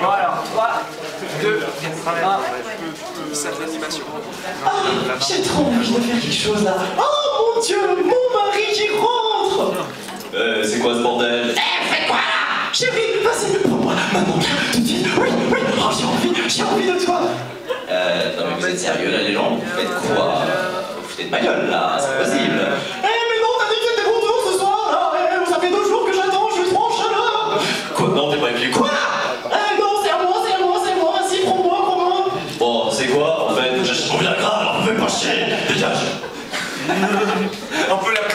Bon alors, 3, 2, 1. Salle d'animation. Ah, j'ai trop envie de faire quelque chose là. Oh mon dieu, mon mari qui rentre Euh, c'est quoi ce bordel Eh, fais quoi là Chérie, vas-y, prends-moi maintenant, tout de suite. Oui, oui, oh, j'ai envie, j'ai envie de toi. Euh, non mais vous êtes sérieux là les gens Vous faites quoi Vous foutez de ma gueule là, c'est pas possible. Non, t'es pas venu. Quoi Ah eh, non, c'est à moi, c'est à moi, c'est à moi, vas-y, prends-moi, prends-moi. Bon, c'est quoi En fait, je trouve la grave, on peut pas chier. Dégage. on peut la